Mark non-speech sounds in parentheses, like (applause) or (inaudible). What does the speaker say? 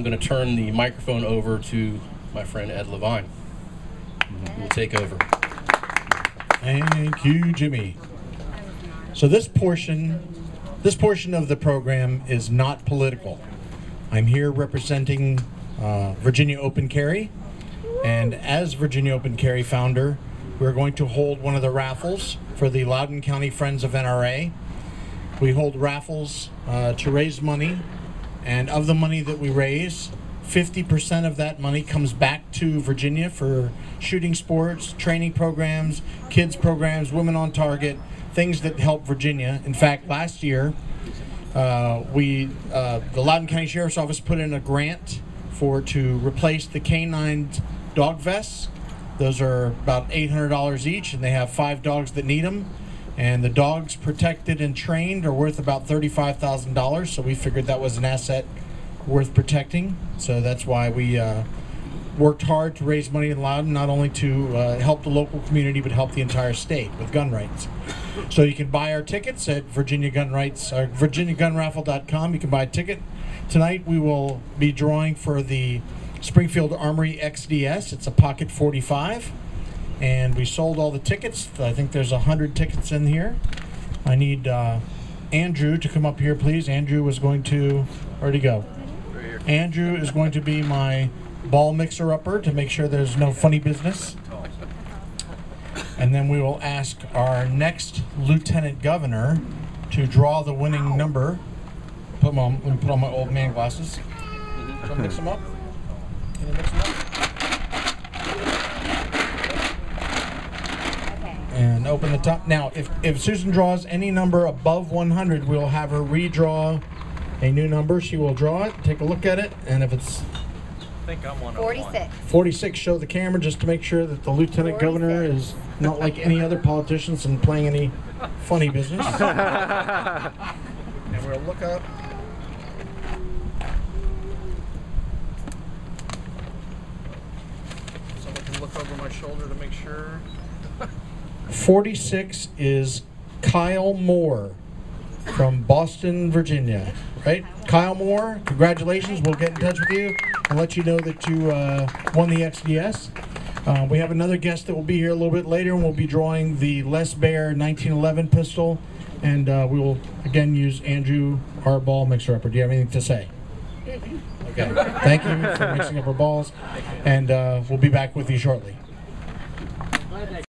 I'm going to turn the microphone over to my friend Ed Levine. Will take over. Thank you, Jimmy. So this portion, this portion of the program is not political. I'm here representing uh, Virginia Open Carry, and as Virginia Open Carry founder, we're going to hold one of the raffles for the Loudoun County Friends of NRA. We hold raffles uh, to raise money, and of the money that we raise, 50% of that money comes back to Virginia for shooting sports, training programs, kids programs, women on target, things that help Virginia. In fact, last year, uh, we uh, the Loudoun County Sheriff's Office put in a grant for to replace the canine dog vests. Those are about $800 each, and they have five dogs that need them. And the dogs protected and trained are worth about $35,000. So we figured that was an asset worth protecting. So that's why we uh, worked hard to raise money in Loudoun, not only to uh, help the local community, but help the entire state with gun rights. So you can buy our tickets at Virginia Gun Rights, or VirginiaGunRaffle.com. You can buy a ticket. Tonight we will be drawing for the Springfield Armory XDS. It's a pocket 45. And we sold all the tickets. I think there's 100 tickets in here. I need uh, Andrew to come up here, please. Andrew was going to, where'd he go? Andrew is going to be my ball mixer upper to make sure there's no funny business. And then we will ask our next lieutenant governor to draw the winning number. Put my, let me put on my old man glasses. So mix them up. Can you mix them up? And open the top. Now, if, if Susan draws any number above 100, we'll have her redraw a new number. She will draw it, take a look at it, and if it's I think I'm 46. 46, show the camera just to make sure that the lieutenant governor is not like any other politicians and playing any funny business. (laughs) and we'll look up. Someone can look over my shoulder to make sure. (laughs) 46 is Kyle Moore from Boston, Virginia. Right? Kyle Moore, congratulations. We'll get in touch with you and let you know that you uh, won the XDS. Uh, we have another guest that will be here a little bit later, and we'll be drawing the Les Baer 1911 pistol. And uh, we will again use Andrew, our ball mixer upper. Do you have anything to say? Okay. Thank you for mixing up our balls, and uh, we'll be back with you shortly.